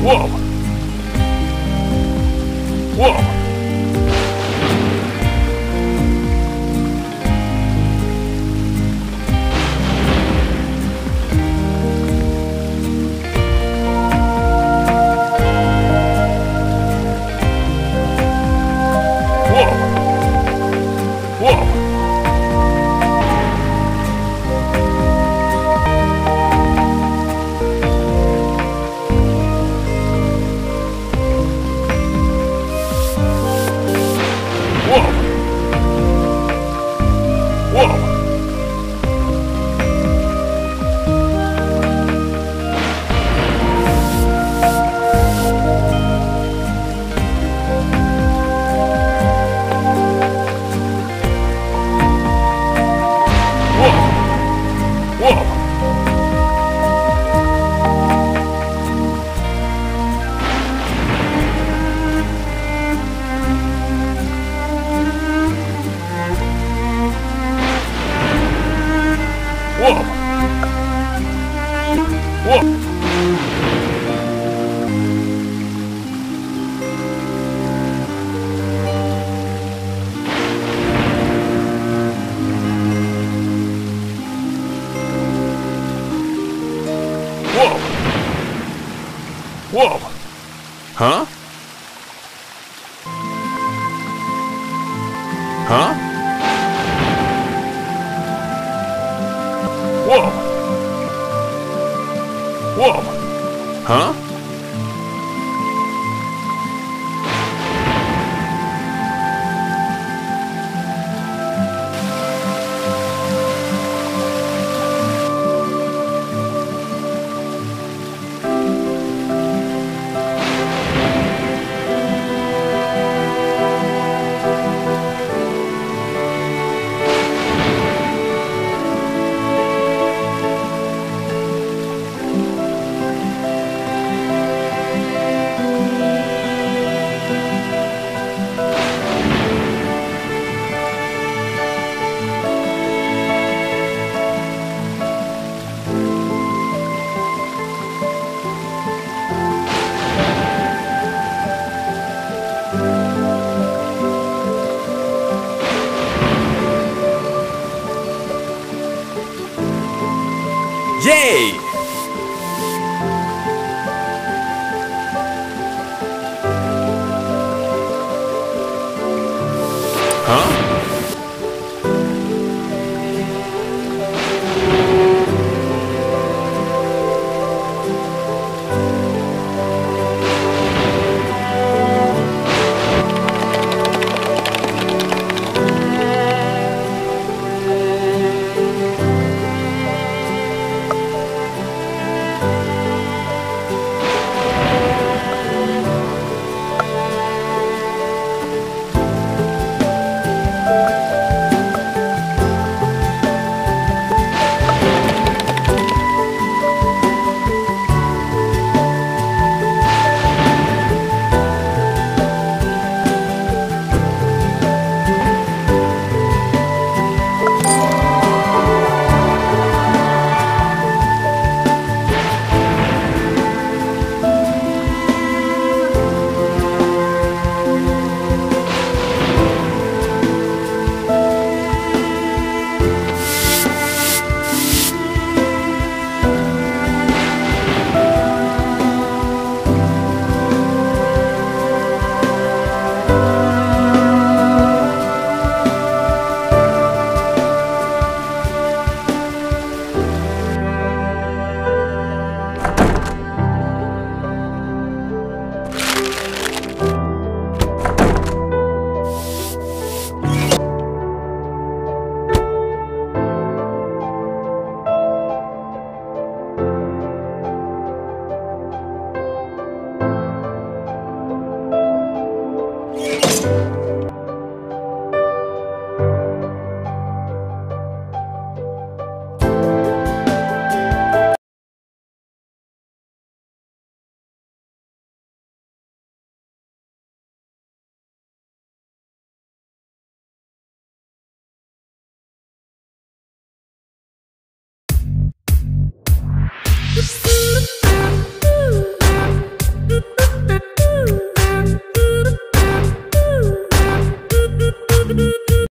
Whoa! Whoa! Whoa! Whoa! Huh? Huh? Whoa! Whoa! Huh? Yay!